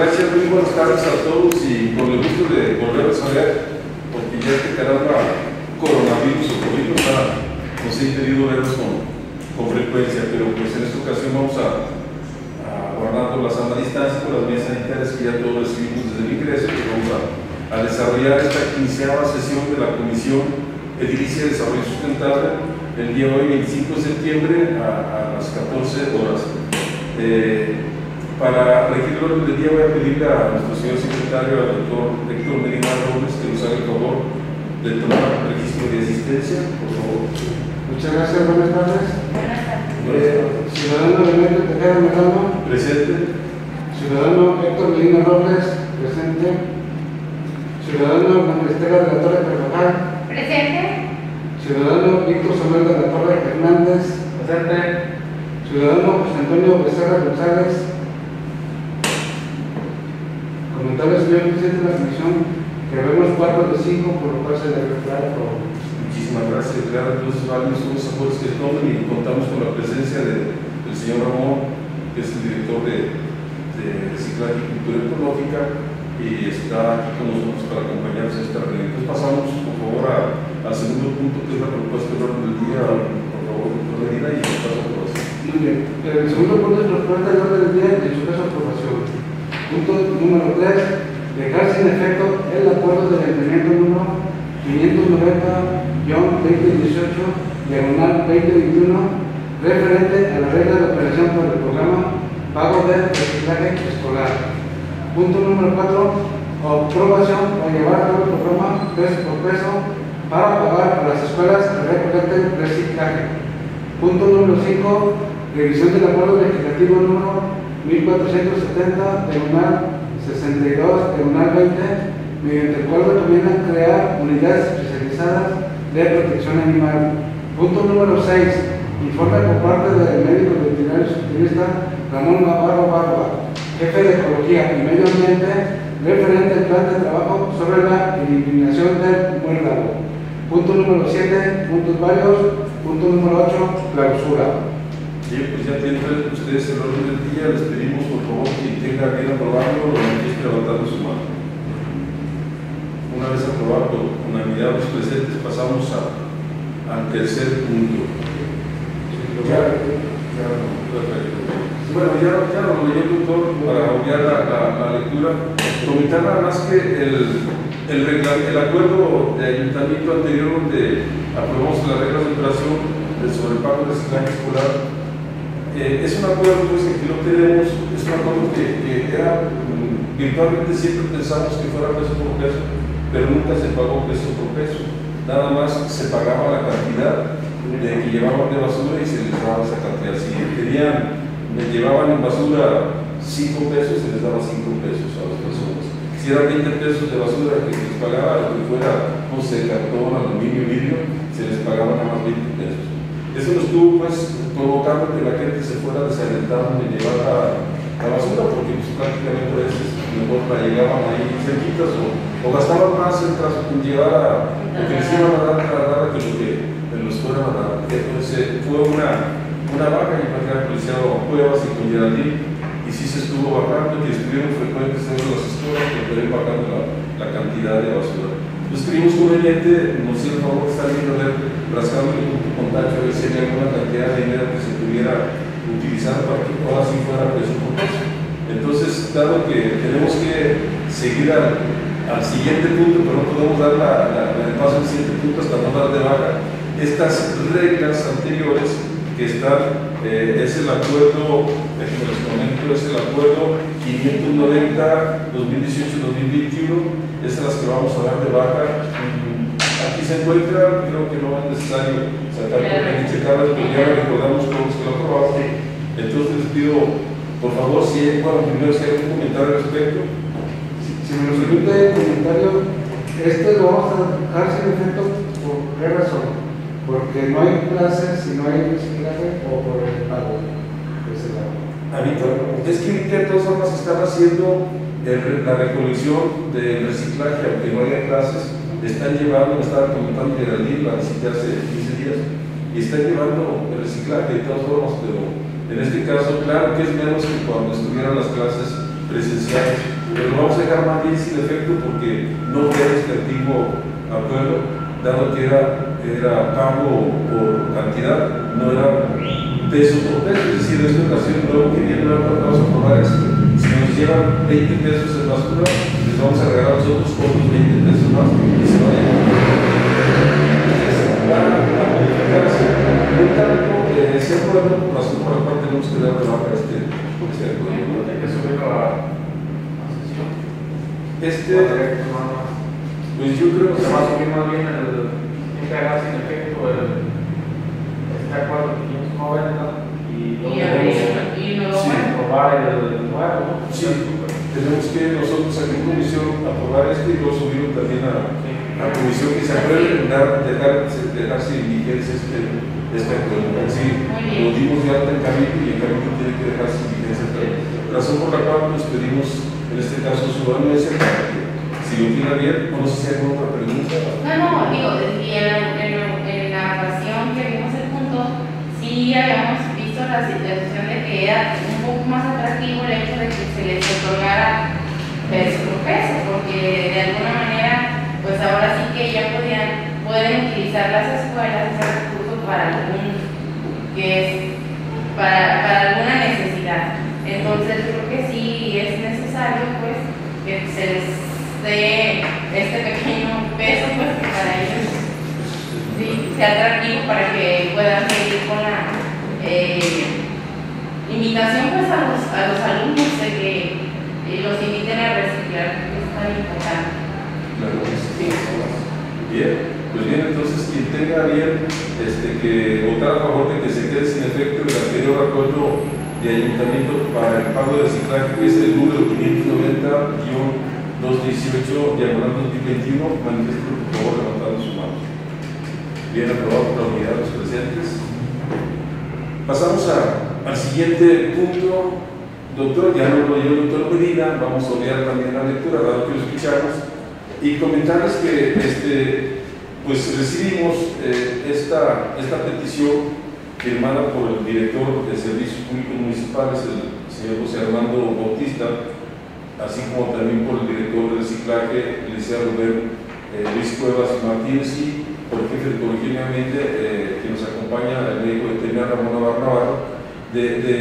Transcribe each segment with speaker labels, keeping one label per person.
Speaker 1: gracias, muy buenas tardes a todos y con el gusto de volver a saber, porque ya este caramba coronavirus o COVID nos ha impedido vernos con, con, frecuencia, pero pues en esta ocasión vamos a, a guardando la sana distancia con las medidas sanitarias que ya todos recibimos desde el ingreso, que vamos a, desarrollar esta quinceava sesión de la Comisión Edilicia de Desarrollo Sustentable el día de hoy, 25 de septiembre, a, a las 14 horas. Eh, para regir el orden del día voy a pedirle a nuestro señor secretario, al doctor Héctor Medina Robles, que nos haga el favor de tomar registro de asistencia, por favor.
Speaker 2: Muchas gracias, buenas tardes. Eh, ciudadano Remedio Tejera Melano.
Speaker 1: Presente.
Speaker 2: Ciudadano Héctor Medina Robles, presente. Ciudadano María Estela de la Torre Carvajal.
Speaker 3: Presente.
Speaker 2: Ciudadano Víctor Samuel de la Torre Hernández.
Speaker 4: Presente.
Speaker 2: Ciudadano José Antonio Becerra González. Comentarle, señor presidente de la comisión, que vemos cuatro de cinco, por lo cual se le declara por...
Speaker 1: Muchísimas gracias, gracias. Entonces, varios son los apoyos que tomen y contamos con la presencia de, del señor Ramón, que es el director de, de Reciclaje y Cultura Ecológica, y está aquí con nosotros para acompañarnos en esta reunión. Entonces, pasamos, por favor, a, al segundo punto, que es la propuesta del orden del día. Por favor, doctor Medina, y paso a aprobación.
Speaker 2: Muy bien. El segundo punto es propuesta del orden del día de su caso aprobación. Punto número 3. Dejar sin efecto el acuerdo del ayuntamiento número 590-2018, diagonal 2021, referente a la regla de operación por el programa Pago de Reciclaje Escolar. Punto número 4. Aprobación para llevar a cabo el programa peso por peso para pagar a las escuelas que recolecten reciclaje. Punto número 5. Revisión del acuerdo legislativo número 1470, diagonal 62, diagonal 20, mediante el cual recomiendan crear unidades especializadas de protección animal. Punto número 6. Informe por parte del médico veterinario subtilista Ramón Navarro Barba, jefe de Ecología y Medio Ambiente, referente al plan de trabajo sobre la eliminación del muérdago. Punto número 7. Puntos varios. Punto número 8. Clausura.
Speaker 1: Bien, pues ya tienen ustedes el orden del día, les pedimos por favor que tenga bien aprobado lo manifieste levantando su mano. Una vez aprobado por unanimidad los presentes, pasamos a, al tercer punto. Ya, ya, bueno, ya, ya lo leyó el doctor para obviar la, la, la, lectura. Comentar nada más que el, el, el acuerdo de ayuntamiento anterior donde aprobamos las reglas de operación sobre el pago de reciclaje escolar eh, es un acuerdo pues, que no tenemos, es un acuerdo que, que era, mm, virtualmente siempre pensamos que fuera peso por peso, pero nunca se pagó peso por peso. Nada más se pagaba la cantidad de que llevaban de basura y se les daba esa cantidad. Si querían, me llevaban en basura 5 pesos, se les daba 5 pesos a las personas. Si eran 20 pesos de basura que se les pagaba, lo que fuera, no sé, cartón, aluminio, vidrio, se les pagaba nada más 20 pesos. Eso nos estuvo pues provocando que la gente se fuera desalentando de llevar la, basura porque pues, prácticamente a veces mejor la llegaban ahí cerquitas o, gastaban más en, en llevar a lo que les iban a dar a que lo que los fueran a dar. Entonces fue una, una para que le pruebas y con Geraldine y sí se estuvo bajando y estuvieron frecuentes en las escuelas porque ir bajando la cantidad de basura. Entonces creímos conveniente, nos hicieron favor de estar viendo rascando el contacto, a ver si había alguna cantidad de dinero que se pudiera utilizar para que ahora sí fuera peso. Entonces, dado que tenemos que seguir al, al siguiente punto, pero no podemos dar la, el paso al siguiente punto hasta no dar de baja, estas reglas anteriores que están, eh, es el acuerdo, déjenme les comento, es el acuerdo 590-2018-2021 esas las que vamos a dar de baja. Aquí se encuentra, creo que no es necesario sacar y checarlas, pero ya recordamos todos que lo aprobamos. Entonces les pido, por favor, si hay, bueno, primero si hay algún comentario al respecto.
Speaker 2: Si, si me lo permite el comentario, este lo vamos a dejar sin efecto por qué razón. Porque no hay clases, si no hay reciclaje o por el pago.
Speaker 1: Es que ahorita de todas formas están haciendo la recolección del reciclaje, aunque no haya clases, están llevando, me estaba comentando que la visité hace 15 días, y están llevando el reciclaje de todas formas, pero en este caso, claro que es menos que cuando estuvieran las clases presenciales, pero vamos a dejar más bien sin efecto porque no queda este antiguo acuerdo, dado que era, era pago por cantidad, no era peso por peso, es decir, en esta ocasión luego que viene vamos a probar esto, si nos llevan 20 pesos en basura, les vamos a regalar a nosotros otros 20 pesos más y se van a modificarse. Tanto, eh, ese acuerdo, razón por la cual tenemos que dar de baja este, este acuerdo. Este, pues yo creo que
Speaker 3: se va a subir más bien el integrar sin efecto el, este acuerdo 590 y
Speaker 4: Y abrir- y luego,
Speaker 1: Sí.
Speaker 4: bueno,
Speaker 3: probar el nuevo.
Speaker 1: Sí, tenemos que nosotros aquí en comisión aprobar esto y luego subirlo también a, a comisión que se apruebe, dar, dejar, dejar sin vigencia este, este. Sí, lo dimos de alta en cabildo y el cabildo tiene que dejar sin vigencia. también. Razón por la cual nos pedimos, en este caso, su anuencia para que, si lo tiene bien, no sé si hay alguna otra pregunta.
Speaker 4: No, no, digo, y en, sí habíamos visto la situación de que era un poco más atractivo el hecho de que se les otorgara peso por peso, porque de alguna manera, pues ahora sí que ya podían, pueden utilizar las escuelas ese recurso para algún, que es, para, para alguna necesidad. Entonces creo que sí es necesario, pues, que se les dé este pequeño peso, pues, para ellos sí, sea atractivo para que puedan seguir con la eh, invitación pues a los, a los alumnos de que eh, los inviten a reciclar, es tan importante.
Speaker 1: Claro sí. Bien, pues bien, entonces quien tenga bien este, que votar a favor de que se quede sin efecto el anterior acuerdo de ayuntamiento para el pago de reciclaje, que es el número 590-218, diagonal 2021, manifiesto por favor levantando su mano. Bien aprobado por la unidad de los presentes. Pasamos al siguiente punto. Doctor, ya no lo dio el doctor Medina, vamos a obviar también la lectura, dado que lo escuchamos, y comentarles que este, pues recibimos eh, esta, esta petición firmada por el director de Servicios Públicos Municipales, el señor José Armando Bautista, así como también por el director de reciclaje, el licenciado Rubén eh, Luis Cuevas Martínez y por el jefe de ecología nuevamente, eh, que nos acompaña, el médico veterinario Ramón Navarro Navarro, de, de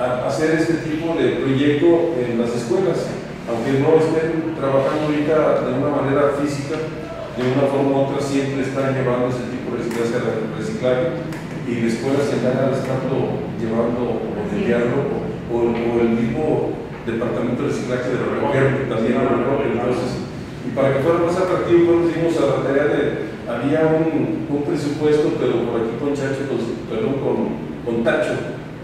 Speaker 1: hacer este tipo de proyecto en las escuelas, aunque no estén trabajando ahorita de una manera física, de una forma u otra siempre están llevando ese tipo de reciclaje, reciclaje y la escuela se encarga de estarlo llevando o de enviarlo o, el mismo departamento de reciclaje de recoger, que también lo recoge. Entonces, y para que fuera más atractivo, pues, nos dimos a la tarea de, había un, un presupuesto, pero por aquí con Chacho, perdón, con, con Tacho,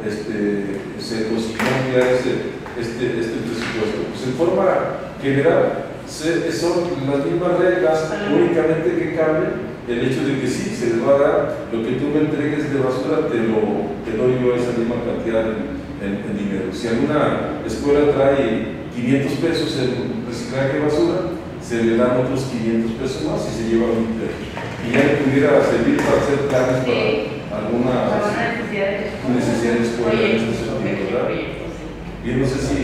Speaker 1: este, se consiguió enviar este, este, este presupuesto. Pues en forma general, se- son las mismas reglas, únicamente que cambian el hecho de que sí, se les va a dar lo que tú me entregues de basura, te lo te doy yo esa misma cantidad en, en- en dinero. Si alguna escuela trae 500 pesos en reciclaje de basura, se le dan otros 500 pesos más y se lleva 20 pesos. Y ya le pudiera servir para hacer planes
Speaker 4: Sí.
Speaker 1: para alguna
Speaker 4: Alguna necesidad de
Speaker 1: necesidad de escuela en este sentido, ¿verdad?
Speaker 4: sí.
Speaker 1: Bien, no sé si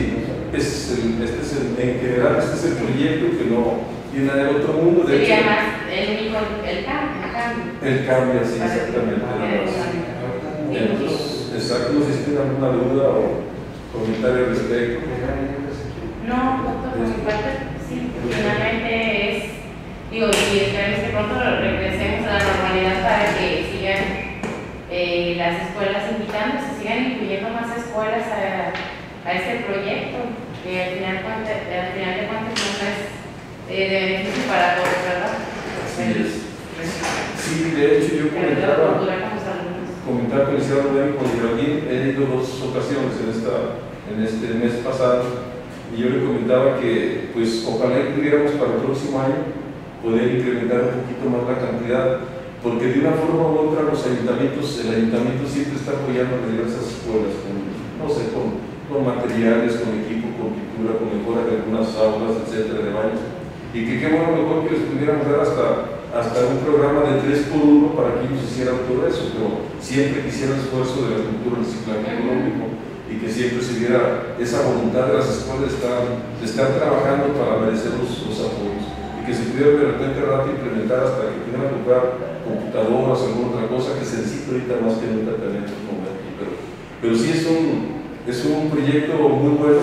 Speaker 1: es el- este es el- en general este es el proyecto que no tiene nada del otro mundo. De
Speaker 4: Sería
Speaker 1: hecho,
Speaker 4: más el único, el cambio, el cambio.
Speaker 1: el cambio, sí, exactamente. Entonces, exacto, no sé si tienen alguna duda o comentario al respecto.
Speaker 4: No, doctor, por mi parte, sí, finalmente digo, y esperemos que pronto regresemos a la normalidad para que sigan eh, las escuelas invitando, se sigan incluyendo más escuelas a, a este proyecto, que al final, al final de cuentas no es eh, de beneficio para todos, ¿verdad?
Speaker 1: Es. Sí, de hecho yo comentaba, comentaba con el señor Rubén con Geraldín, he ido dos ocasiones en, esta, en este mes pasado y yo le comentaba que pues ojalá y pudiéramos para el próximo año poder incrementar un poquito más la cantidad, porque de una forma u otra los ayuntamientos, el ayuntamiento siempre está apoyando a diversas escuelas, no sé, con, con materiales, con equipo, con pintura, con mejora de algunas aulas, etcétera, de baños, y que qué bueno mejor que les pudiéramos dar hasta, hasta un programa de 3 por 1 para que ellos hicieran todo eso, pero siempre quisiera el esfuerzo de la cultura del reciclaje económico, y que siempre se viera esa voluntad de las escuelas de estar, trabajando para merecer los, apoyos que se pudiera de repente rápido implementar hasta que pudieran comprar computadoras o alguna otra cosa que se necesita ahorita más que nunca en estos momentos. Pero, pero sí es un, es un proyecto muy bueno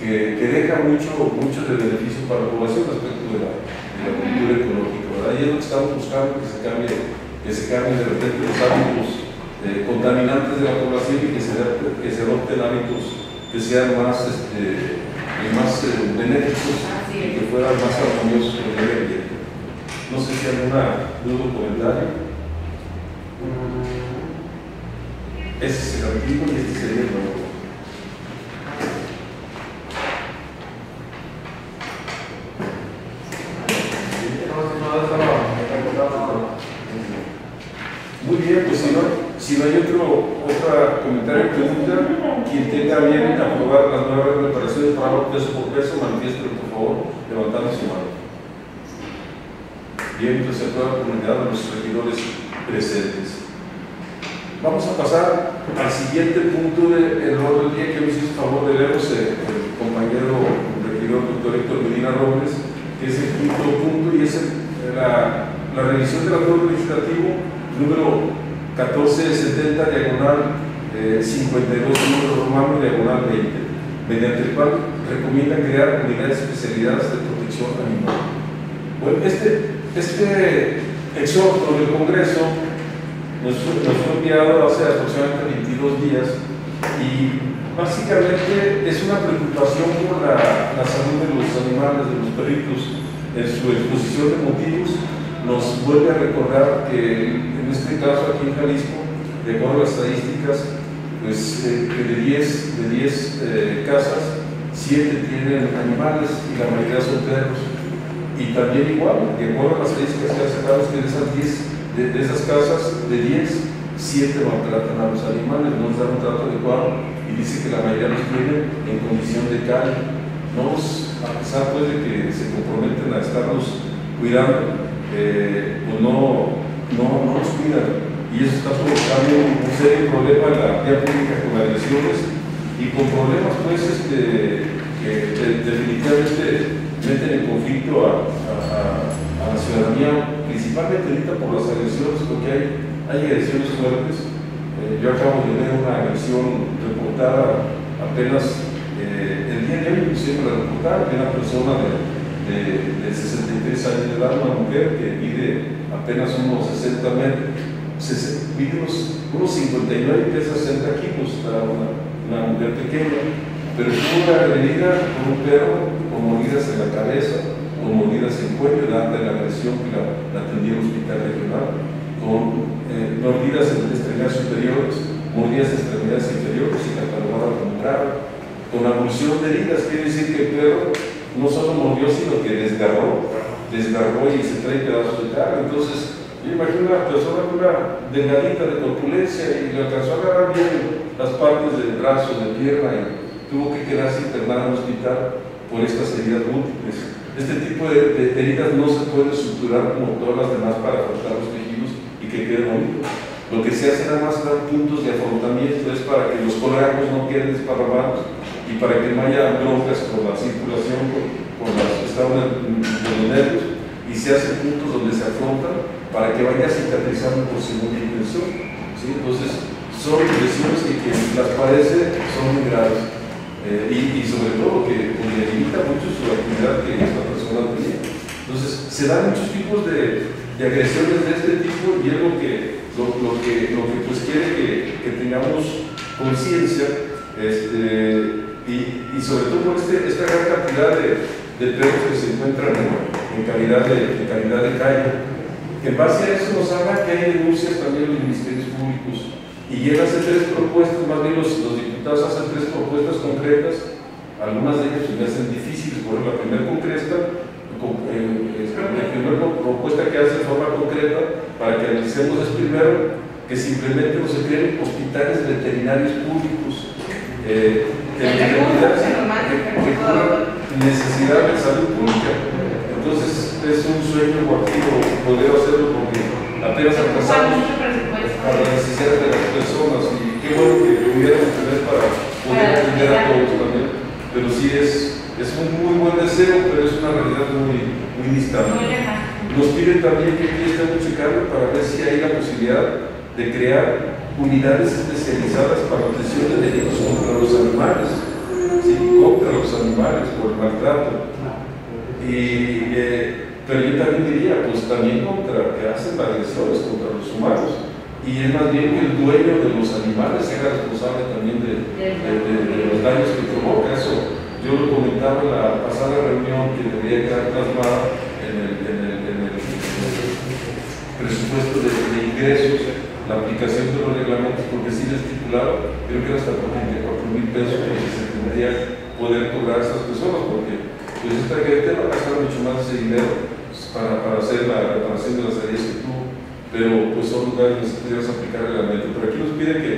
Speaker 1: que, que deja mucho, mucho de beneficio para la población respecto de la, cultura ecológica. ¿verdad? Y es lo que estamos buscando que se cambie, que se cambien de repente los hábitos eh, contaminantes de la población y que se, que se adopten hábitos que sean más, este, más eh, benéficos y que fueran más armoniosos con el medio ambiente. No sé si hay alguna duda o comentario. Ese es el antiguo y este sería el nuevo. Muy bien, pues si no, si no hay otro, otro comentario o pregunta, quien tenga bien aprobar las nuevas reparaciones para peso por peso, manifieste por favor, levantando su mano. Bien, entonces toda la presentes. Vamos a pasar al siguiente punto del orden del día que nos hizo favor de leernos el, compañero regidor doctor Héctor Medina Robles, que es el quinto punto y es la, la revisión del acuerdo legislativo número 1470 diagonal 52 eh, número romano diagonal 20, mediante el cual recomienda crear unidades especializadas de protección animal. Bueno, este, este exhorto del Congreso nos, nos fue enviado hace aproximadamente 22 días y básicamente es una preocupación por la, la salud de los animales, de los perritos, en su exposición de motivos nos vuelve a recordar que en este caso aquí en Jalisco, de acuerdo a las estadísticas, pues eh, que de 10 de 10 eh, casas, 7 tienen animales y la mayoría son perros. Y también igual, de acuerdo a las estadísticas que sacado, que de esas 10, de, de, esas casas, de 10, 7 maltratan a los animales, no les dan un trato adecuado dice que la mayoría los tienen en condición de calle. No, a pesar pues, de que se comprometen a estarlos cuidando, eh, pues no, no, no los cuidan y eso está provocando un serio problema en la vía pública con agresiones y con problemas pues este, que definitivamente meten en conflicto a, la ciudadanía, principalmente ahorita por las agresiones, porque hay agresiones fuertes. Eh, yo acabo de ver una agresión reportada apenas eh, el día de hoy, inclusive la reportaron de una persona de, de, de 63 años de edad, una mujer que vive apenas unos 60 metros, mide unos, unos 59 pesos 60 kilos, una, una, mujer pequeña, pero estuvo agredida por un perro con mordidas en la cabeza, con mordidas en el cuello, dada la agresión que la, la atendía en el hospital regional, con mordidas en extremidades superiores, mordidas en extremidades inferiores y catalogada como grave, con abulsión de heridas, quiere decir que el perro no solo mordió, sino que desgarró desgarró y se trae pedazos de carne. Entonces, yo imagino una persona con una delgadita de corpulencia y le alcanzó a agarrar bien las partes del brazo, de pierna y tuvo que quedarse internado en el hospital por estas heridas múltiples. Este tipo de, heridas no se pueden estructurar como todas las demás para afrontar los tejidos y que queden. Lo que se hace nada más dar puntos de afrontamiento es para que los colagos no queden desparramados y para que no haya broncas con la circulación, con, las estados de, los nervios, y se hacen puntos donde se afrontan para que vaya cicatrizando por segunda intención. ¿sí? Entonces, son lesiones que quien las padece son muy graves. Eh, y, sobre todo que le limita mucho su actividad que esta persona tiene. Entonces, se dan muchos tipos de, de agresiones de este tipo y es lo que, lo, que, lo que pues quiere que, tengamos conciencia este, y, sobre todo por este, esta gran cantidad de, de que se encuentran en, calidad, de, calidad de calle. En base a eso nos habla que hay denuncias también en los ministerios públicos y él hace tres propuestas, más bien los, los diputados hacen tres propuestas concretas, algunas de ellas me hacen difíciles, por ejemplo, la primera concreta, propuesta que hace de forma concreta para que analicemos es primero que simplemente no se creen hospitales veterinarios públicos. Eh, necesidad de salud pública. Entonces es un sueño guajiro poder hacerlo porque apenas alcanzamos para las necesidades de las personas y qué bueno que pudiéramos tener para poder atender a todos también. Pero sí es, es un muy buen deseo, pero es una realidad muy, muy distante. Nos piden también que aquí estemos checando para ver si hay la posibilidad de crear unidades especializadas para atención de delitos contra los animales, ¿sí? contra los animales por el maltrato. Y, eh, pero yo también diría, pues también contra que hacen agresiones contra los humanos y es más bien que el dueño de los animales sea responsable también de, los daños que provoca. Eso yo lo comentaba en la pasada reunión que debería quedar plasmada en el, en el, en el, presupuesto de, ingresos, la aplicación de los reglamentos, porque sí le estipulaba, creo que era hasta por 24 mil pesos que se tendría poder cobrar a esas personas, porque pues esta gente va a gastar mucho más ese dinero para, para hacer la reparación de las áreas que tú pero pues son lugares donde podríamos aplicar el reglamento. Pero aquí nos pide que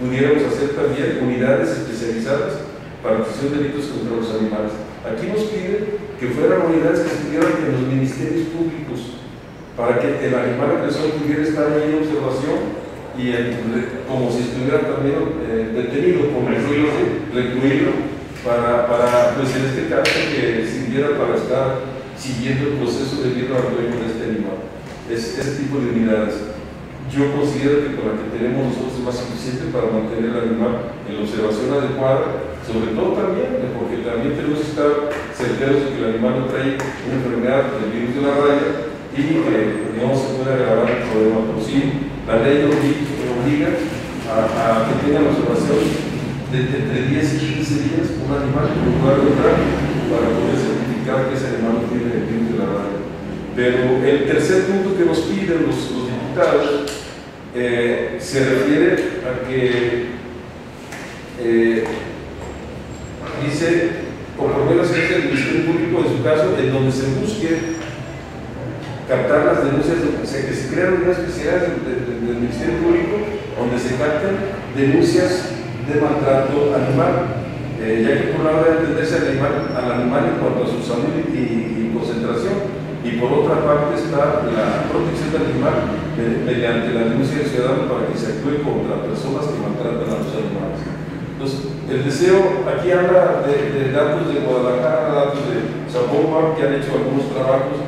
Speaker 1: pudiéramos hacer también unidades especializadas para la de delitos contra los animales. Aquí nos pide que fueran unidades que estuvieran en los ministerios públicos para que el animal agresor pudiera estar ahí en observación y como si estuviera también eh, detenido, como recluido, para, pues en este caso, que sirviera para estar siguiendo el proceso de vida al dueño de este animal es, ese tipo de unidades. Yo considero que con la que tenemos nosotros es más suficiente para mantener el animal en la observación adecuada, sobre todo también, porque también tenemos que estar certeros de que el animal no trae una enfermedad del virus de la raya y que no se puede agravar el problema por sí. La ley obliga a, que tenga la observación de entre 10 y 15 días un animal en lugar de entrar para poder certificar que ese animal no tiene el virus de la raya. Pero el tercer punto que nos piden los, diputados eh, se refiere a que eh, dice, por lo menos es el Ministerio Público en su caso, en donde se busque captar las denuncias, o sea, que se crean unas especialidades del, Ministerio Público donde se capten denuncias de maltrato animal, eh, ya que por la hora de entenderse al animal, al animal en cuanto a su salud y concentración, y por otra parte está la protección del animal mediante la denuncia del ciudadano para que se actúe contra personas que maltratan a los animales. Entonces, el deseo, aquí habla de, datos de Guadalajara, datos de Zapopan, que han hecho algunos trabajos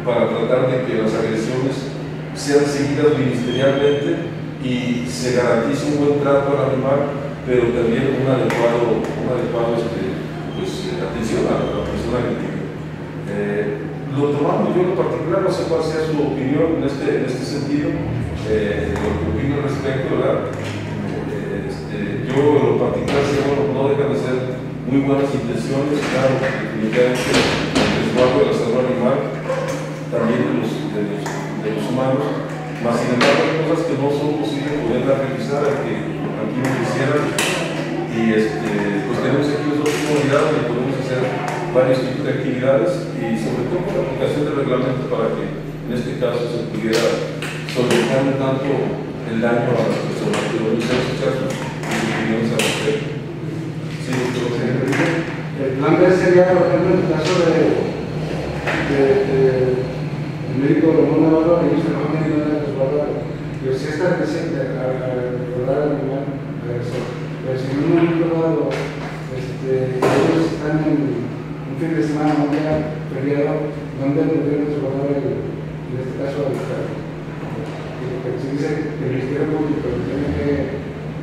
Speaker 1: para tratar de que las agresiones sean seguidas ministerialmente y se garantice un buen trato al animal, pero también un adecuado, un adecuado este, pues, atención a la persona que tiene. Eh, lo tomamos yo en particular, no sé cuál sea su opinión en este, en este sentido, eh, lo que opino al respecto, ¿verdad? No dejan de ser muy buenas intenciones, claro, definitivamente el resguardo de la salud animal, también de los, humanos, más sin embargo hay cosas que no son posibles poderlas realizar, que aquí nos quisieran, y este, pues tenemos aquí las dos comunidades donde podemos hacer varios tipos de actividades y sobre todo la aplicación del reglamento para que en este caso se pudiera solventar tanto el daño a las personas, pero en este caso, opiniones al respecto. Sí, doctor.
Speaker 2: El plan B sería, por ejemplo, en el caso de, de, de el médico Ramón Navarro, ellos trabajan en una resguarda, pero si está presente al recordar al animal pero si en un momento dado este, ellos están en un fin de semana, un día feriado, el gobierno se el, en este caso al Estado. Se dice que el Ministerio Público tiene que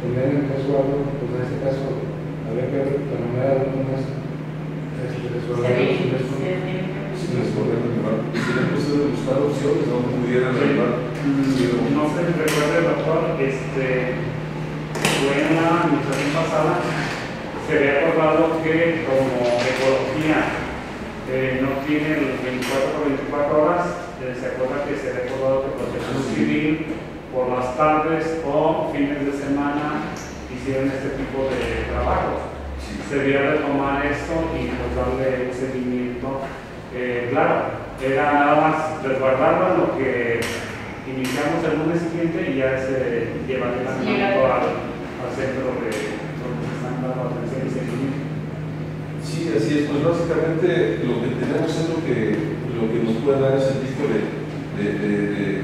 Speaker 2: poner en resguardo, pues en este caso, habría que ver la manera de unas resguardar
Speaker 1: si no es problema y tienen que buscar opciones donde pudieran arribar.
Speaker 3: No se recuerda, doctor, este, fue en la administración pasada se había acordado que como ecología eh, no tiene 24 por 24 horas, eh, se acuerda que se había acordado que protección civil por las tardes o fines de semana hicieron este tipo de trabajos. Se debía retomar esto y pues darle un seguimiento. Eh, claro, era nada más resguardarlo lo que iniciamos el lunes siguiente y ya se lleva el al, al centro de
Speaker 1: Sí, así es. Pues básicamente lo que tenemos es lo que, lo que nos puede dar ese tipo de, de, de,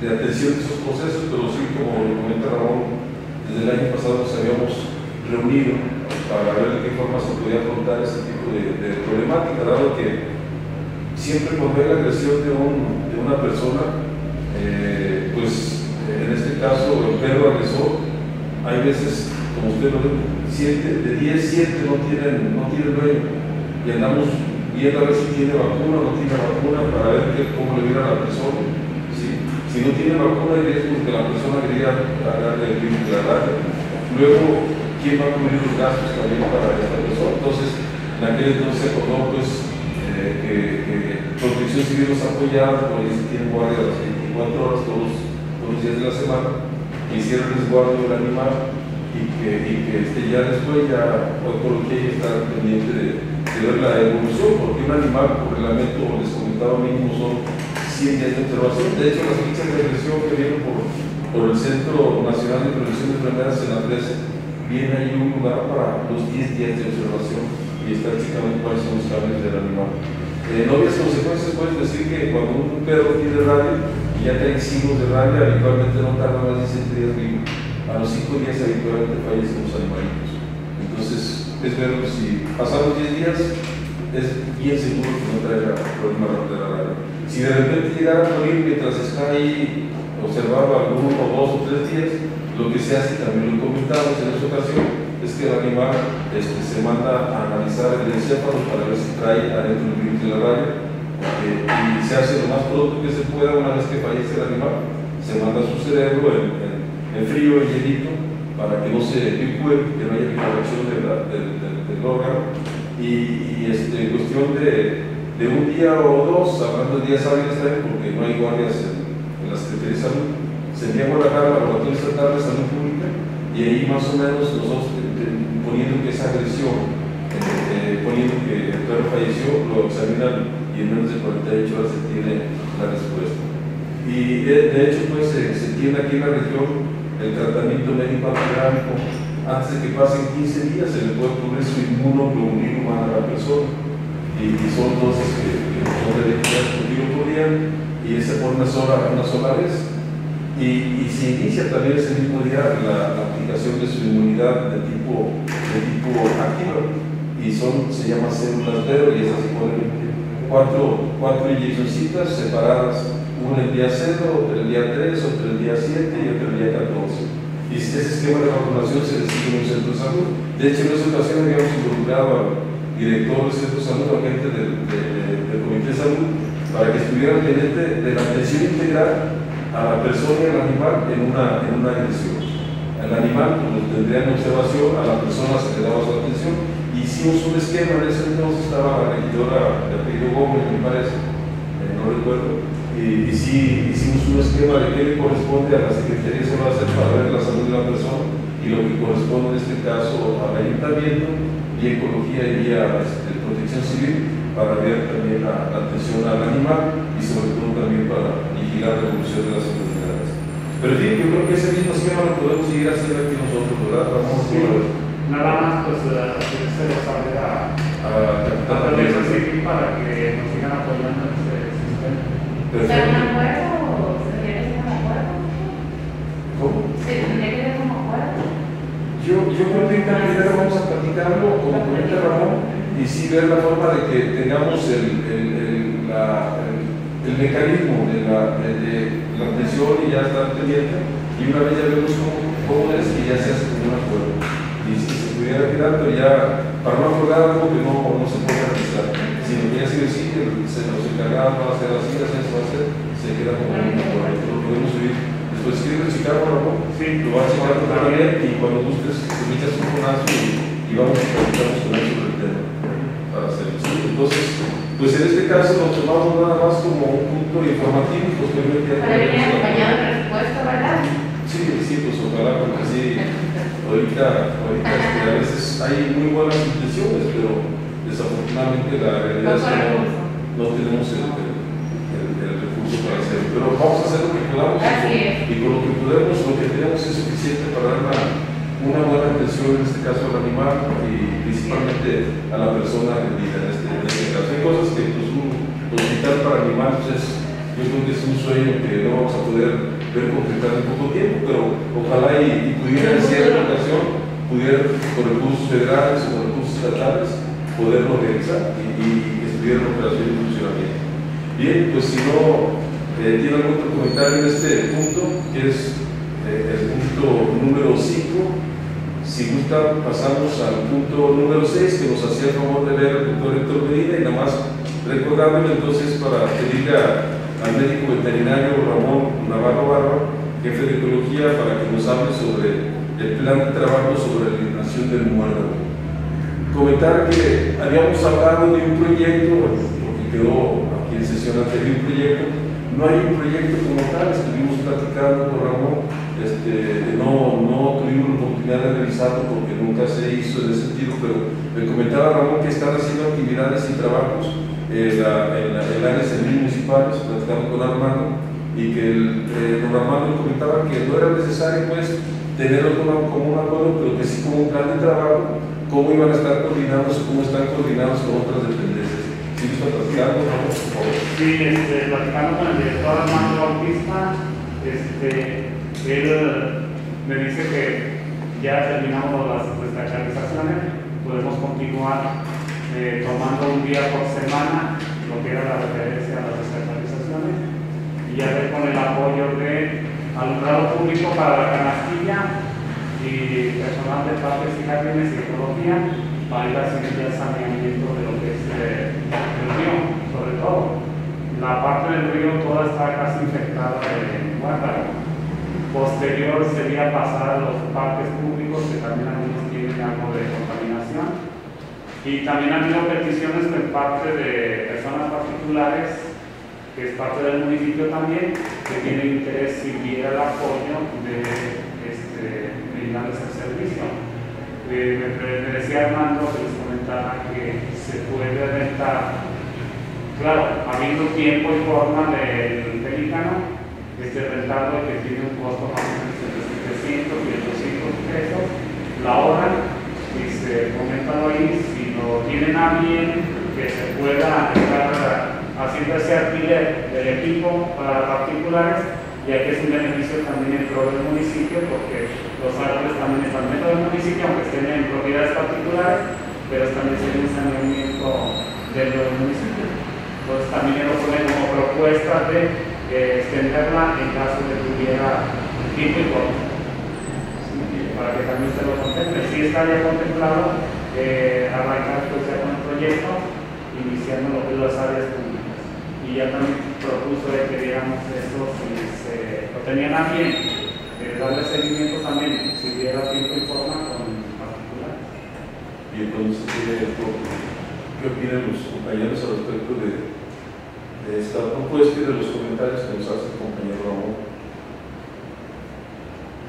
Speaker 1: de, atención a esos procesos, pero sí, como lo comenta Ramón, desde el año pasado nos habíamos reunido para ver de qué forma se podía afrontar ese tipo de, problemática, dado que siempre cuando hay la agresión de, de una persona, eh, pues en este caso el perro agresor, hay veces, como usted lo siente, de 10, 7 no tienen, no tienen y andamos viendo a ver si tiene vacuna o no tiene vacuna para ver cómo le viene a la persona. Si no tiene vacuna, hay riesgo de que la persona quería darle el virus de la Luego, quién va a cubrir los gastos también para esta persona. Entonces, en aquel entonces se acordó pues, eh, que, que, Protección Civil nos apoyaba, por ahí se tiene guardia las 24 horas todos, todos, los días de la semana, que hiciera el resguardo del animal y que, y que este, ya después ya ecología ya está pendiente de, de, ver la evolución, porque un animal por reglamento, les comentaba mínimo, son 100 días de observación. De hecho, las fichas de agresión que vienen por, por el Centro Nacional de Prevención de Enfermedades en la 13 viene ahí un lugar para los 10 días de observación y estar checando cuáles son los cambios del animal. Eh, obvias consecuencias puedes decir que cuando un perro tiene rabia y ya trae signos de rabia, habitualmente no tarda más de 7 días vivo. A los 5 días habitualmente fallecen los animalitos. Entonces, es ver si pasados 10 días es bien seguro que no traerá problema de la rabia. Si de repente llegara a morir mientras está ahí observado alguno o dos o tres días, lo que se hace, también lo comentamos en esa ocasión, es que el animal este, se manda a analizar el encéfalo para ver si trae adentro el virus de la eh, y se hace lo más pronto que se pueda una vez que fallece el animal. Se manda su cerebro en, frío, en hielito, para que no se picue, que no haya picuración del, órgano. Y, este, cuestión de, de, un día o dos, hablando de días hábiles también, porque no hay guardias en, en la Secretaría de Salud, se envía a Guadalajara al Laboratorio Estatal de Salud Pública y ahí más o menos nosotros poniendo que esa agresión, eh, poniendo que el perro falleció, lo examinan y en menos de 48 horas se tiene la respuesta. Y de, hecho pues se, tiene aquí en la región el tratamiento médico antes de que pasen 15 días se le puede poner su inmunoglobulina humana a la persona y, son dosis que, que son de por día y se pone una sola, una sola vez y, se inicia también ese mismo día la, aplicación de su inmunidad de tipo, de tipo activo y son, se llama células B y esas se ponen cuatro, cuatro inyeccioncitas separadas, una el día 0, otra el día 3, otra el día 7 y otra el día 14. Y ese esquema de vacunación se decide en un centro de salud. De hecho, en esa ocasión habíamos involucrado al director del centro de salud, al gente del, del comité de salud, para que estuvieran pendiente de la atención integral a la persona y al animal en una, en una. El animal pues, tendría en observación, a la persona se le daba su atención. Hicimos un esquema, en ese entonces estaba la regidora de apellido Gómez, me parece, eh, no recuerdo, y, y, sí hicimos un esquema de qué le corresponde a la Secretaría de Salud para ver la salud de la persona y lo que corresponde en este caso al ayuntamiento y ecología y vía este, protección civil para ver también la, la atención al animal y sobre todo también para la evolución de las enfermedades. Pero en fin, yo creo que ese mismo esquema lo podemos seguir haciendo aquí nosotros, ¿verdad? Vamos
Speaker 3: sí. Nada más, pues, hacerse saber a,
Speaker 1: a la
Speaker 3: capital civil para que nos sigan apoyando en ese sistema.
Speaker 4: ¿Será un acuerdo o se quiere hacer un acuerdo?
Speaker 1: ¿Cómo?
Speaker 4: ¿Se tendría que hacer un acuerdo?
Speaker 1: Yo, yo creo que primero vamos a platicarlo con el Ramón y sí ver la forma de que tengamos el, el, el, la, el mecanismo de la, de, la atención y ya está pendiente y una vez ya vemos cómo, cómo es y ya se hace como un acuerdo. Y si se pudiera quedar, pero ya para no acordar algo que no, no se puede realizar, sino que ya sigue así, se nos encargaba va a hacer así, así se va a hacer, se queda como un acuerdo, lo podemos subir. Después escribe Chicago, Ramón,
Speaker 3: sí,
Speaker 1: lo vas a checar también y cuando gustes te echas un conazo y, y vamos a platicar con él sobre el tema para hacer. Entonces, pues en este caso lo tomamos nada más como un punto informativo y posteriormente ya
Speaker 4: Para venir acompañado de respuesta, ¿verdad?
Speaker 1: Sí, sí, pues ojalá, porque sí, ahorita, ahorita este, a veces hay muy buenas intenciones, pero desafortunadamente la realidad es que no, no tenemos el, el, el, recurso para hacerlo. Pero vamos a hacer lo que podamos y con lo que podemos, lo que tenemos es suficiente para dar una, una buena atención, en este caso al animal y principalmente a la persona herida en este hay cosas que pues, un hospital para animales es, yo creo que es un sueño que no vamos a poder ver concretado en poco tiempo, pero ojalá y, pudiera en cierta ocasión pudieran, con recursos federales o con recursos estatales, poderlo realizar y, y estuviera en operación y funcionamiento. Bien, pues si no eh, tiene algún otro comentario en este punto, que es eh, el punto número 5, si gusta pasamos al punto número 6, que nos hacía el favor de ver el doctor Héctor Medina, y nada más recordándole entonces para pedirle al médico veterinario Ramón Navarro Barro, jefe de ecología, para que nos hable sobre el plan de trabajo sobre la eliminación del muérdago. Comentar que habíamos hablado de un proyecto, porque quedó aquí en sesión anterior un proyecto, no hay un proyecto como tal, estuvimos platicando con Ramón, este, no, no tuvimos la oportunidad de realizarlo porque nunca se hizo en ese sentido, pero me comentaba Ramón que están haciendo actividades y trabajos en, la, en, la, en áreas municipales, platicando con Armando, y que el, eh, don Armando comentaba que no era necesario pues tenerlo como, como un acuerdo, pero que sí como un plan de trabajo cómo iban a estar coordinados cómo están coordinados con otras dependencias. ¿Sí está platicando, por favor?
Speaker 3: Sí, este, platicando con el director Armando Bautista, este, él me dice que ya terminamos las descacharizaciones, podemos continuar eh, tomando un día por semana lo que era la referencia a las descacharizaciones y ya con el apoyo de alumbrado público para la canastilla y personal de parques y jardines y ecología para ir haciendo el saneamiento de lo que es eh, el río, sobre todo. La parte del río toda está casi infectada de muérdago. Posterior sería pasar a los parques públicos, que también algunos tienen algo de contaminación. Y también ha habido peticiones por parte de personas particulares, que es parte del municipio también, que tienen interés si viera el apoyo de brindarles el servicio. Eh, me, me, decía Armando que les comentaba que se puede rentar, claro, habiendo tiempo y forma del pelicano, este rentarlo que tiene un costo más o menos entre 700 y 800 pesos la hora, y se comenta ahí, si lo tienen a bien, que se pueda estar haciendo ese alquiler del equipo para particulares, ya que es un beneficio también en del municipio, porque los árboles también están dentro del municipio, aunque estén en propiedades particulares, pero también sería un saneamiento dentro del municipio. Entonces también lo ponen como propuesta de eh, extenderla en caso de que hubiera tiempo y corto. para que también se lo contemple. Si está ya contemplado, eh, arrancar pues ya con el proyecto, iniciando lo que las áreas públicas. Y ya también propuso de que diéramos eso si se lo tenían a bien darle seguimiento también, si diera tiempo y forma, con particulares.
Speaker 1: Y entonces, ¿qué opinan los compañeros al respecto de, de, esta propuesta y de los comentarios que nos hace el compañero Ramón?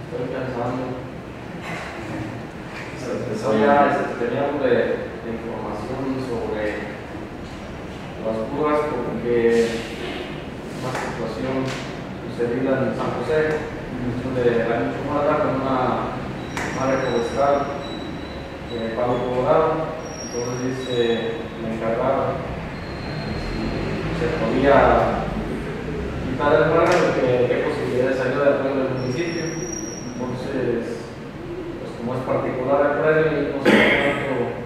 Speaker 5: Estoy pensando. Ya este, teníamos de, de, información sobre las curvas porque una situación sucedida en San José de la Chumara con una madre forestal de Palo Colorado. Entonces dice, me encargaron se podía quitar el que qué posibilidad de salir del pueblo del municipio. Entonces, pues como es particular el predio, no sé cuánto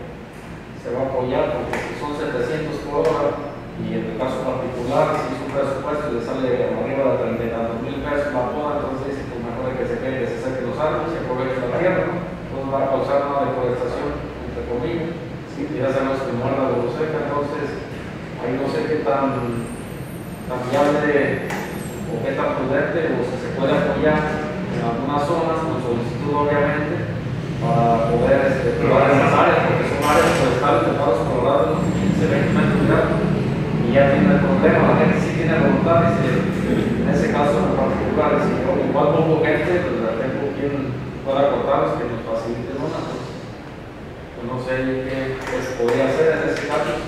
Speaker 5: se va a apoyar, porque son 700 por hora y en el caso particular, si es un presupuesto le sale arriba de 30 y tantos mil pesos la poda, entonces pues mejor de que se quede, que se saquen los árboles y aprovechen la tierra, ¿no? Entonces va a causar una deforestación, entre comillas, si ya sabemos que muerda de seca, entonces ahí no sé qué tan, viable o qué tan prudente o si se puede apoyar en algunas zonas, con solicitud obviamente, para poder este, probar esas áreas, porque son áreas forestales de Estados Colorados, 15, 20 metros de y ya tiene el problema, la gente sí tiene voluntad, y en ese caso en particular, si yo igual pongo gente, pues la tengo quien pueda cortarlos, que nos facilite una, pues, no sé qué, se podría hacer en ese caso,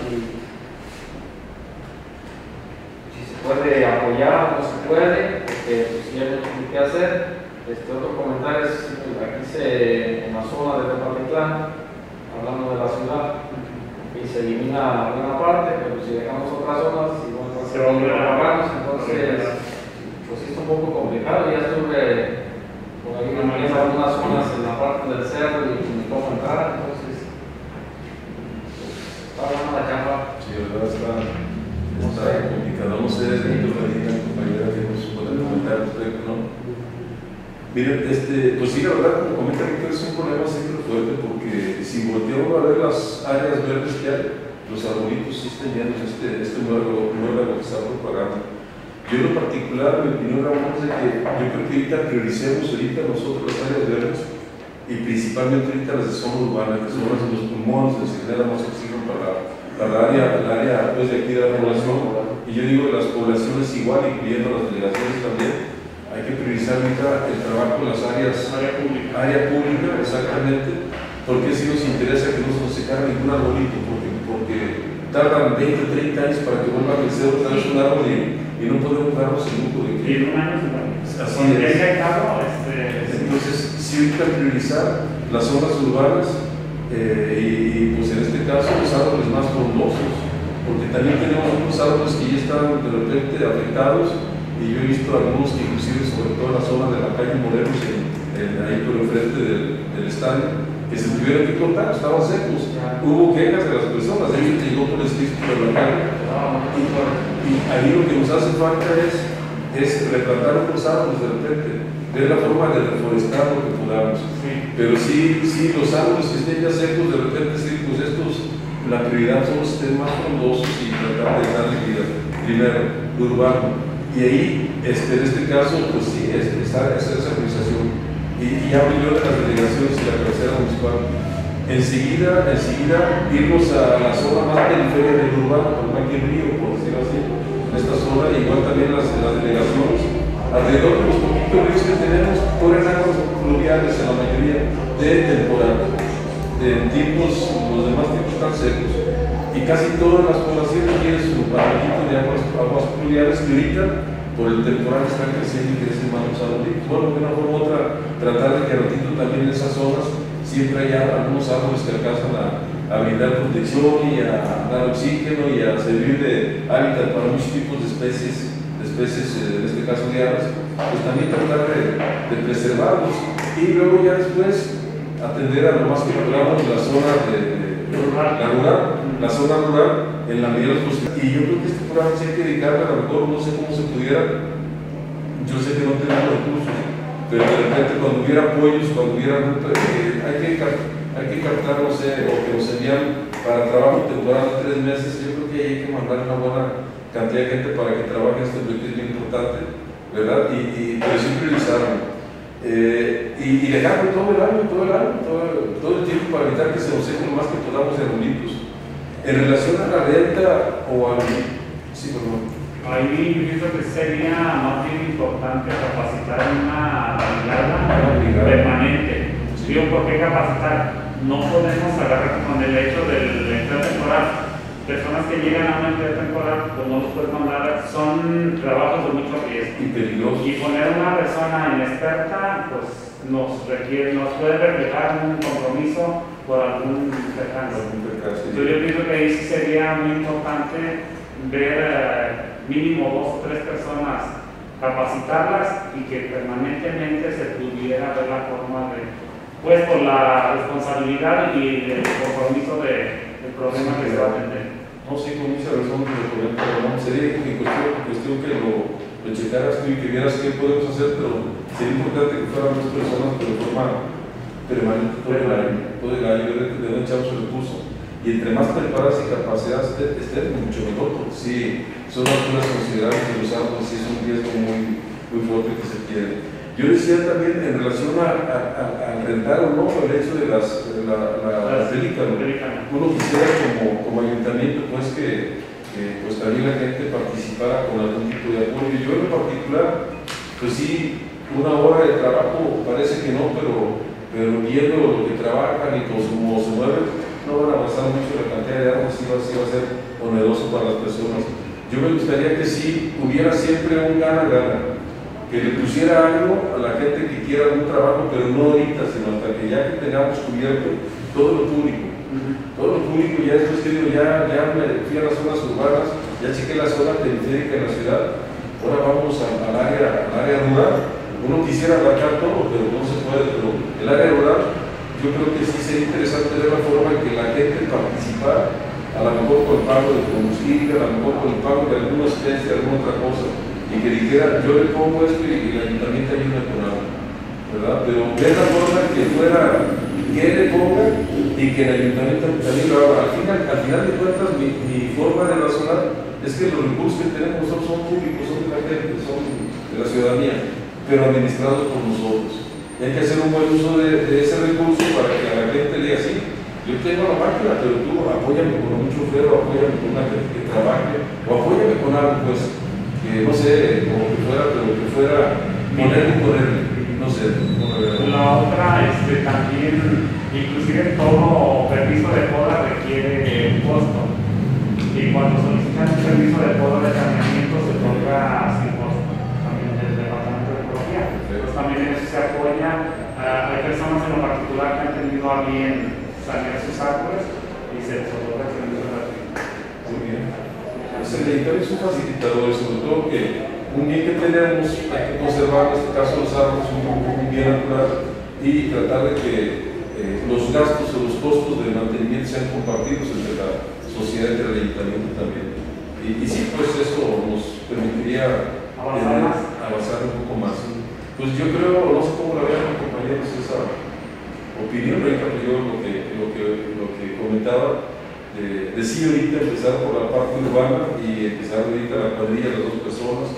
Speaker 5: si se puede apoyar no se puede, porque pues, si hay mucho que hacer. Este otro comentario es, pues, aquí se, en la zona de Tepatitlán, hablando de la ciudad, y se elimina una parte, pero si dejamos otras zonas, igual no a entonces, pues es un poco complicado. Ya estuve por ahí manejan algunas zonas en la parte del cerro y me toca entrar, entonces está buena la chamba.
Speaker 1: Sí, verdad está, está Benito, la compañera que nos puede comentar respecto, ¿no? Miren, este, pues sí, la verdad, como comenta Víctor, es un problema siempre fuerte porque si volteamos a ver las áreas verdes que hay, los arbolitos sí están llenos este, este nuevo, nuevo que está propagando. Yo en lo particular, mi opinión, es de que yo creo que ahorita prioricemos ahorita nosotros las áreas verdes y principalmente ahorita las de zona urbana, que son las de los pulmones, se genera más oxígeno para, para el área, el área pues, de aquí de la población. Y yo digo de las poblaciones igual, incluyendo las delegaciones también, hay que priorizar ahorita el trabajo en las áreas,
Speaker 3: Área pública.
Speaker 1: área pública, exactamente, porque si nos interesa que no se nos secara ningún arbolito, porque, porque tardan 20, 30 años para que vuelva a crecer otra vez un árbol y, y no podemos darnos el lujo de
Speaker 3: Y
Speaker 1: que...
Speaker 3: en un año se.
Speaker 1: Así es.
Speaker 3: este,
Speaker 1: Entonces, sí ahorita priorizar las zonas urbanas eh, y, pues en este caso los árboles más frondosos, porque también tenemos otros árboles que ya están de repente afectados y yo he visto algunos que inclusive sobre todo en la zona de la calle Morelos, en- en- ahí por enfrente del, del estadio, que se tuvieron que cortar, estaban secos. Hubo quejas de las personas, de hecho llegó por el de la calle. Y, y ahí lo que nos hace falta es, es replantar otros árboles de repente, ver la forma de reforestar lo que podamos.
Speaker 3: sí.
Speaker 1: Pero sí, sí, los árboles que estén ya secos, de repente sí, pues estos, la prioridad son los más frondosos y tratar de darle vida. Primero, lo urbano. Y ahí, este, en este caso, pues sí, es, está esa, esa priorización. Y, y hablo yo de las delegaciones y la cabecera municipal. Enseguida, enseguida, irnos a la zona más periférica del urbano, como aquí en Río, por decirlo así, en esta zona, igual también las, las delegaciones. Alrededor de los poquitos ríos que tenemos, corren aguas fluviales en la mayoría de temporada, de tipos, los demás tipos están secos. Y casi todas las poblaciones tienen su paradito de aguas, aguas fluviales que ahorita, por el temporal, están creciendo y crecen más los árboles. Bueno, de una forma u otra, tratar de que ratito también en esas zonas siempre haya algunos árboles que alcanzan a, a brindar protección y a dar oxígeno y a servir de hábitat para muchos tipos de especies, especies, eh, en este caso de aves, pues también tratar de, preservarlos y luego ya después atender a lo más que podamos la zona de, la rural, la zona rural en la medida de. Y yo creo que este programa sí hay que dedicarle, a lo mejor no sé cómo se pudiera, yo sé que no tenemos recursos, pero de repente cuando hubiera apoyos, cuando hubiera, eh, hay, que, hay que captar, no sé, o que nos envían para trabajo temporal de tres meses, yo creo que hay que mandar una buena cantidad de gente para que trabaje en este proyecto, es bien importante, ¿verdad? Y, y pero sí priorizarlo. Eh, y, y dejarlo todo el año, todo el año, todo, todo el tiempo para evitar que se nos seque lo más que podamos de arbolitos. En relación a la renta o al... Sí, por favor.
Speaker 3: Ahí yo pienso que sería más bien importante capacitar una brigada. permanente.
Speaker 1: Sí.
Speaker 3: Digo, ¿por qué capacitar? No podemos agarrar con el hecho del empleo temporal. Personas que llegan a un empleo temporal, pues no los puedes mandar, son trabajos de mucho riesgo.
Speaker 1: Y peligroso.
Speaker 3: Y poner una persona inexperta, pues nos requiere, nos puede reflejar un compromiso por algún percance. Entonces yo pienso que ahí sí sería muy importante ver eh, mínimo dos o tres personas, capacitarlas y que permanentemente se pudiera ver la forma de, pues por la responsabilidad y el compromiso de- del problema que se va a atender.
Speaker 1: No, sí, con mucha razón, comenta Ramón. Sería en cuestión, que lo, lo checaras tú y que vieras qué podemos hacer, pero sería importante que fueran dos personas, pero de forma permanente todo el año, de, no echar su recurso. Y entre más preparadas y capacidades esté- estén, mucho mejor, porque sí, son alturas considerables de los árboles, sí es un riesgo muy, muy fuerte que se tiene. Yo decía también en relación a, a, a- rentar o no, el hecho de las, de la, la, uno quisiera como, como ayuntamiento pues que, que, pues también la gente participara con algún tipo de apoyo. Yo en particular, pues sí, una hora de trabajo parece que no, pero, pero viendo lo que trabajan y cómo se mueven, no van a pasar mucho la cantidad de árboles, sí va, sí va a ser oneroso para las personas. Yo me gustaría que sí hubiera siempre un gana-gana, que le pusiera algo a la gente que quiera algún trabajo, pero no ahorita, sino hasta que ya que tengamos cubierto todo lo público. Todo lo público ya que digo, ya, ya me fui a las zonas urbanas, ya chequé la zona periférica de la ciudad, ahora vamos al, al área, al área rural, uno quisiera abarcar todo, pero no se puede. Pero el área rural, yo creo que sí sería interesante ver la forma en que la gente participara, a lo mejor con el pago de combustible, a lo mejor con el pago de alguna especie, alguna otra cosa, y que dijera, yo le pongo esto y el ayuntamiento ayuda con algo, ¿verdad? Pero ver la forma que fuera que le ponga y que el ayuntamiento también lo haga. Al final, al final de cuentas, mi, forma de razonar es que los recursos que tenemos nosotros son públicos, son de la gente, son de la ciudadanía, pero administrados por nosotros. Hay que hacer un buen uso de, de ese recurso para que la gente diga así. Yo tengo la máquina, pero tú apóyame con un chofer o apóyame con una gente que trabaje o apóyame con algo, pues, que no sé, como que fuera, pero que fuera ponerle ponerle, no sé.
Speaker 3: La otra, este, también, inclusive todo permiso de poda requiere un costo. Y cuando solicitan un permiso de poda de saneamiento se otorga sin costo, también del Departamento de Ecología. Entonces también eso se apoya. Hay personas en lo particular que han tenido a bien sanear sus árboles y se les otorga el permiso gratuito.
Speaker 1: Muy bien. Pues el editor es un facilitador, sobre todo que un bien que tenemos hay que conservar, en este caso los árboles, un, bien natural y tratar de que eh, los gastos o los costos de mantenimiento sean compartidos entre la sociedad y el ayuntamiento también. Y, y sí, pues eso nos permitiría
Speaker 3: Avanzar más.
Speaker 1: avanzar un poco más. Pues yo creo, no sé cómo la vean compañeros esa opinión, pues yo lo que, lo que, lo que comentaba, de, de sí ahorita empezar por la parte urbana y empezar ahorita la cuadrilla de dos personas,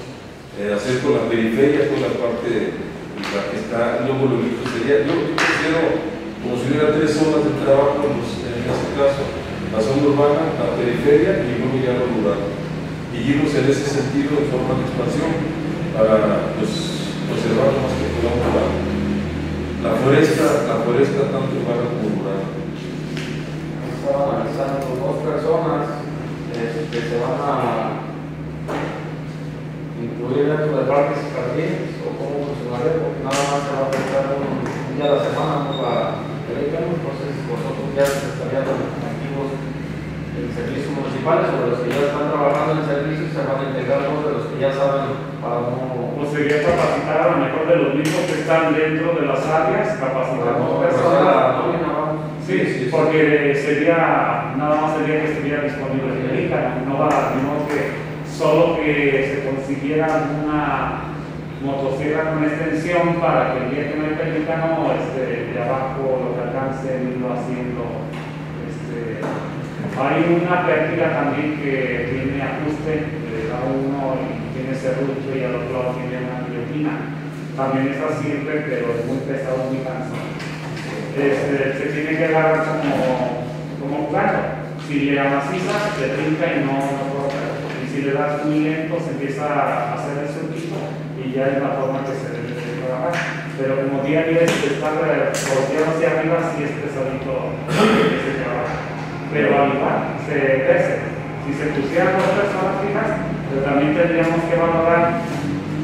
Speaker 1: eh, hacer con la periferia, con la parte la que está, luego lo que sería, yo considero como si hubiera tres zonas de trabajo, en este caso, la zona urbana, la periferia y luego ya lo rural. Y irnos en ese sentido de forma de expansión para pues, conservar más que podamos la, la foresta, la foresta tanto urbana como rural.
Speaker 5: Estaba analizando dos personas este, que se van a incluir dentro de parques y jardines o cómo funcionaría, porque nada más se va a prestar un, un día a la semana ¿no? para dediquen, entonces vosotros ya estarían activos en servicios municipales o de los que ya están trabajando en servicios se van a integrar dos de los que ya saben para no
Speaker 3: Pues sería capacitar a lo mejor de los mismos que están dentro de las áreas, capacitar a personas. Sí, porque sería, nada más sería que estuviera disponible en el ICA, no va, no que solo que se consiguiera una motosierra con extensión para que el día que no hay pelícano, este, de abajo lo que alcance irlo haciendo. Este, hay una pérdida también que tiene ajuste, le da uno y tiene serrucho y al otro lado tiene una guillotina. También esa sirve, pero es muy pesado, muy cansado este, se tiene que agarrar como, como plano. Si le amacizas, se trinca y no, no corta. Y si le das muy lento, se empieza a hacer el surtito y ya es la forma que se debe de trabajar. Pero como día a día se está volteando hacia arriba, sí es pesadito que se trabaja. Pero al igual, se crece. Si se pusieran dos personas fijas, pero también tendríamos que valorar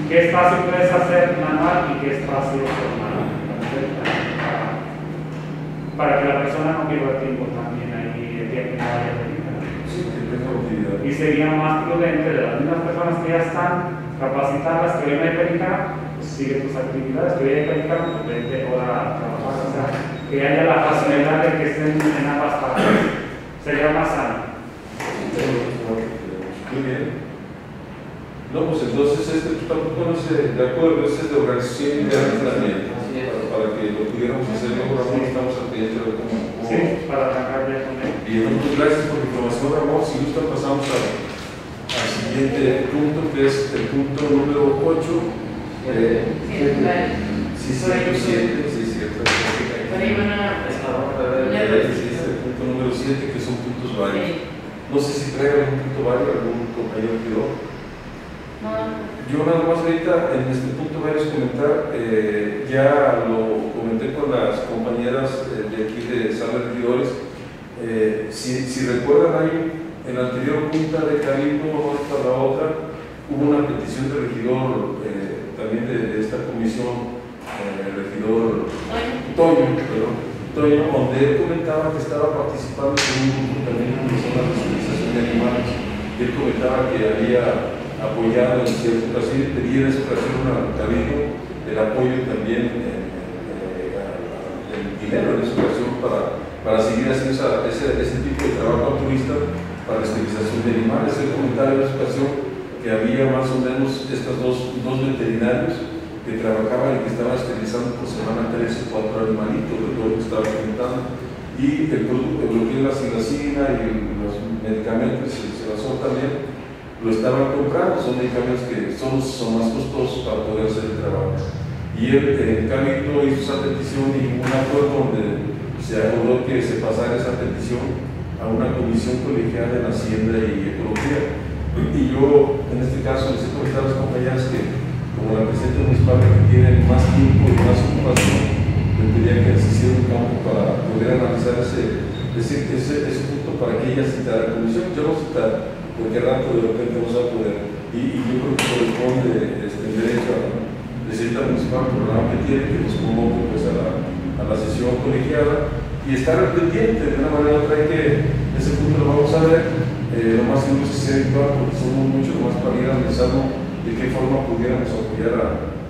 Speaker 3: qué espacio puedes hacer manual y qué espacio formal para que la persona no pierda tiempo también ahí el no
Speaker 1: que tenga utilidad.
Speaker 3: Y sería más prudente de las mismas personas que ya están, capacitarlas que hoy no hay película, pues sigue tus actividades, que hoy hay película, pues vente ahora a trabajar. O sea, que haya la facilidad de que estén en ambas partes. Sería más sano.
Speaker 1: Muy bien. No, pues entonces este tú tampoco no sé, de acuerdo, ese es de organización
Speaker 5: Así es.
Speaker 1: para que lo pudiéramos hacer luego, Ramón, estamos pendiente de cómo. cómo-
Speaker 3: Sí, para arrancar ya con él.
Speaker 1: Y entonces, gracias por la información, Ramón. Si gusta, pasamos al, al siguiente punto, que es el punto número 8. Eh,
Speaker 4: Sí,
Speaker 1: sí, sí, sí, el punto número 7, que son puntos varios. No sé si trae algún punto vario, algún compañero que yo. Nada más ahorita en este punto varios comentar, eh, ya lo comenté con las compañeras eh, de aquí de Sala de Regidores, eh, si, si recuerdan ahí, en la anterior junta de Cabildo, para la otra, hubo una petición del regidor, también de, de esta comisión, el regidor Toño, Toño, donde él comentaba que estaba participando en un grupo también la zona de socialización de animales, él comentaba que había apoyado en cierta ocasión y pedía en esa ocasión a Cabildo el apoyo también, el dinero en esa ocasión para, para seguir haciendo ese, ese, tipo de trabajo altruista para la esterilización de animales. El comentario en esa ocasión que había más o menos estos dos, dos veterinarios que trabajaban y que estaban esterilizando por semana tres o cuatro animalitos de todo lo que estaba comentando. Y el producto, lo que es la silacina y los medicamentos, y el celazón también, lo estaban comprando, son medicamentos que son, son más costosos para poder hacer el trabajo. Y el, el Camilo hizo esa petición y un acuerdo donde se acordó que se pasara esa petición a una comisión colegial en Hacienda y Ecología. Y yo, en este caso, les he comentado a las compañeras que como la presidenta municipal que tiene más tiempo y más ocupación, me pedía que se hiciera un campo para poder analizar ese, ese, ese, punto para que ella citara la comisión. Yo no citar, porque rato de repente no se va a poder. Y, y, yo creo que corresponde este, el derecho a la presidenta municipal, programa que tiene, que nos convoque pues, a, la, a la sesión colegiada y estar al pendiente de una manera u otra que ese punto lo vamos a ver. Eh, lo más seguro es que sea virtual porque somos mucho más para ir analizando de qué forma pudiéramos apoyar a,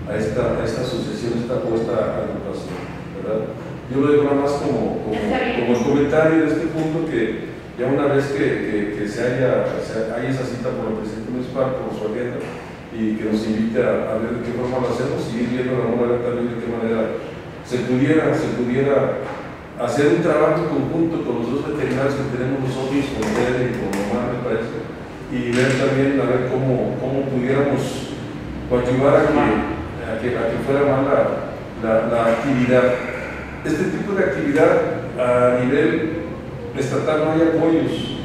Speaker 1: a, esta, a esta asociación, esta, o esta agrupación. ¿verdad? Yo lo digo nada más como, como, como el comentario de este punto que ya una vez que, que, se, haya, se haya esa cita por el presidente municipal, por su agenda, y que nos invite a, a, ver de qué forma lo hacemos y ir viendo la manera también de qué manera se pudiera, se pudiera hacer un trabajo conjunto con los dos veterinarios que tenemos nosotros, con Tere y con Omar, me parece, y ver también a ver cómo, cómo pudiéramos ayudar a que, a que, a que fuera más la, la, actividad. Este tipo de actividad a nivel estatal no hay apoyos,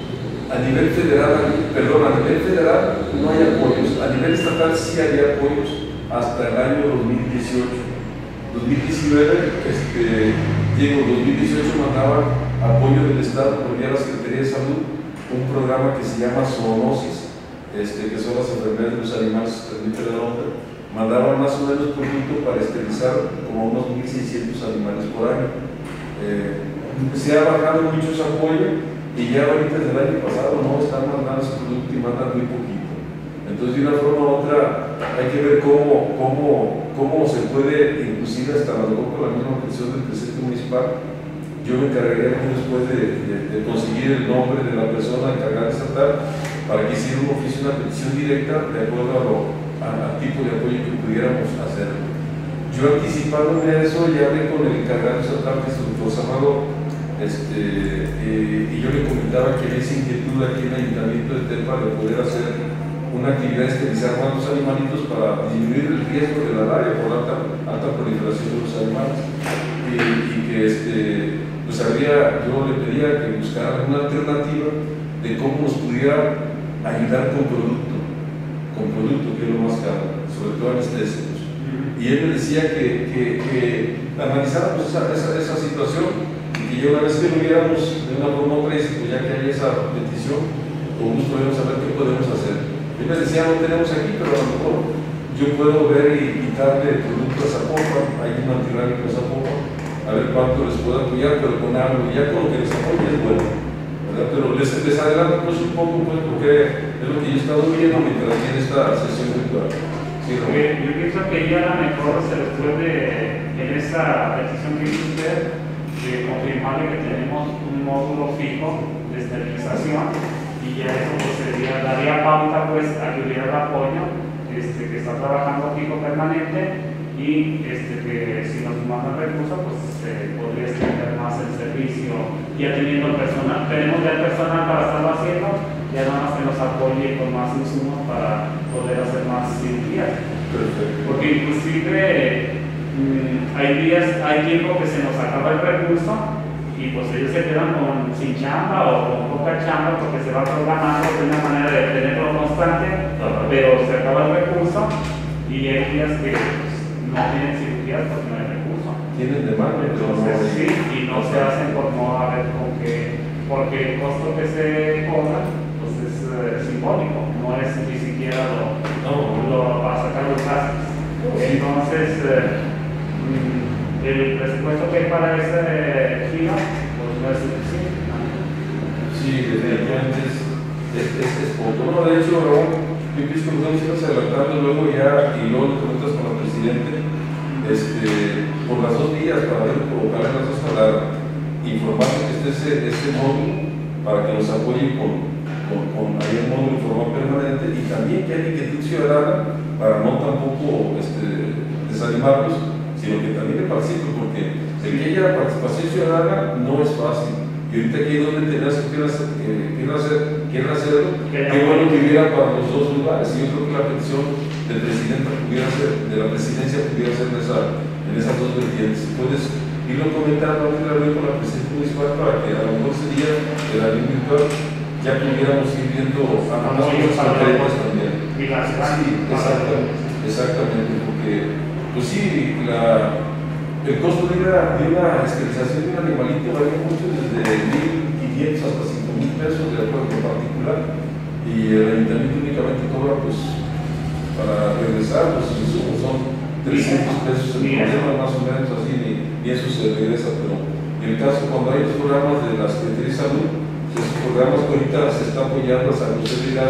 Speaker 1: a nivel federal, perdón, a nivel federal no hay apoyos, a nivel estatal sí hay apoyos hasta el año 2018. 2019, este, digo, 2018 mandaba apoyo del Estado por la Secretaría de Salud un programa que se llama zoonosis, este, que son las enfermedades de los animales que transmiten el hombre, mandaban más o menos producto para esterilizar como unos 1.600 animales por año. Eh, se ha bajado mucho ese apoyo y ya ahorita desde el año pasado no están mandando ese producto y mandan muy poquito. Entonces, de una forma u otra, hay que ver cómo, cómo, cómo se puede, inclusive hasta mejor con la misma presión del presidente municipal, yo me encargaría después de, de, conseguir el nombre de la persona encargada de tratar para que hiciera un oficio, una petición directa de acuerdo a al tipo de apoyo que pudiéramos hacer. Yo anticipándome a eso ya hablé con el encargado de tratar, que es el doctor Samado, este, eh, y yo le comentaba que había esa inquietud aquí en el ayuntamiento de Telpa de poder hacer una actividad esterilizar los animalitos para disminuir el riesgo de la malaria por alta, alta proliferación de los animales. Y, y que este, pues habría, yo le pedía que buscara una alternativa de cómo nos pudiera ayudar con producto, con producto que es lo más caro, sobre todo anestésicos. Y él me decía que, que, que analizáramos esa, esa, esa, situación que yo una vez que lo viéramos de una forma otra, pues ya que hay esa petición, con gusto podemos saber qué podemos hacer. Él me decía, no tenemos aquí, pero a lo mejor yo puedo ver y, y darle producto a Zapopan, hay un antirrábico a Zapopan, a ver cuánto les puedo apoyar, pero con algo, ya con lo que les apoye es bueno. Pero les, les adelanto pues, un poco, pues, porque es lo que yo he estado viendo mientras tiene esta sesión virtual.
Speaker 3: Sí, yo, yo pienso que ya a lo mejor se les puede, en esa decisión que hizo usted, de confirmarle que tenemos un módulo fijo de esterilización y ya eso pues, sería, daría pauta pues, a que hubiera el apoyo este, que está trabajando fijo permanente y este, que si nos mandan recursos, pues se podría extender más el servicio. Ya teniendo personal, tenemos ya personal para estarlo haciendo, ya nada más que nos apoye con más insumos para poder hacer más cirugías. Porque inclusive mmm, hay días, hay tiempo que se nos acaba el recurso y pues ellos se quedan con, sin chamba o con poca chamba porque se va programando de una manera de tenerlo constante, pero se acaba el recurso y hay días que no tienen cirugías porque no hay recursos.
Speaker 1: Tienen demanda,
Speaker 3: entonces no sí, y no se hacen por no haber con que, porque el costo que se cobra pues es eh, simbólico, no es ni siquiera lo, no. lo para sacar los gastos. Entonces, eh, el presupuesto que hay para ese giro pues no es suficiente.
Speaker 1: Sí, definitivamente es, es, es, es poco. No, de hecho, yo pienso que nos vamos adelantando luego ya y luego lo preguntas con el presidente. este, por las dos vías para ver, ojalá las dos para informar que esté ese, ese módulo para que nos apoye con, con, con ahí el módulo informal permanente y también que haya inquietud ciudadana para no tampoco este, desanimarlos, sino que también participen, porque el que haya participación ciudadana no es fácil. Y ahorita aquí es donde tenías que hacer, quieren hacer, hacerlo, qué bueno que hubiera para los dos lugares. Y yo creo que la petición del presidente pudiera ser, de la presidencia pudiera ser en, esa, en esas dos vertientes. Puedes irlo comentando antes de la reunión con la presidencia municipal para que a lo mejor ese día de la reunión virtual ya pudiéramos ir viendo algunas cosas concretas también.
Speaker 3: Y las
Speaker 1: Sí, exactamente, exactamente, porque sí, la, el costo de una, de una esterilización de un animalito varía mucho desde 1.500 hasta 5.000 pesos de acuerdo en particular. Y el ayuntamiento únicamente cobra pues para regresar los insumos son 300 pesos el problema más o menos así ni, ni eso se regresa pero en el caso cuando hay los programas de la Secretaría de Salud esos programas que ahorita se están apoyando a José de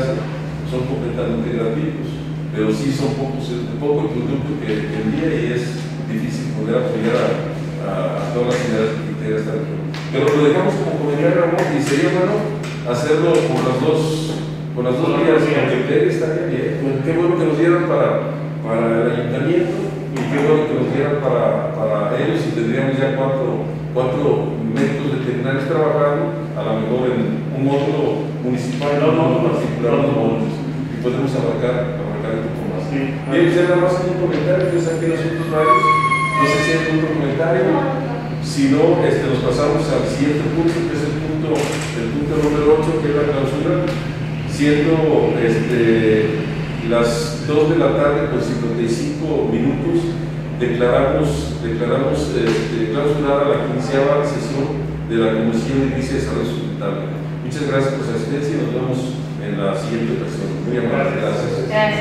Speaker 1: son completamente gratuitos pero sí son pocos, es poco el producto que, que envía y es difícil poder apoyar a, a, a todas las unidades que integran esta región. Pero lo dejamos como comentario, Ramón, y sería bueno hacerlo con las dos, con las dos vías, porque estaría bien. Pues qué bueno que nos dieran para, para el ayuntamiento y qué bueno que nos dieran para, para ellos y tendríamos ya cuatro, cuatro médicos veterinarios trabajando, a lo mejor en un módulo municipal, no, no, particular, dos módulos, y podemos abarcar, abarcar un poco más.
Speaker 3: Sí.
Speaker 1: Bien, usted nada más un comentario, yo saqué los otros varios, no sé si hay algún comentario, si no, este, nos pasamos al siguiente punto, que es el punto, el punto número 8, que es la clausura, siendo este, las 2 de la tarde con 55 minutos, declaramos, declaramos este, clausurada la quinceava sesión de la Comisión de Inicio de Desarrollo Sustentable. Muchas gracias por su asistencia y nos vemos en la siguiente ocasión. Muy amable, gracias.
Speaker 4: Gracias.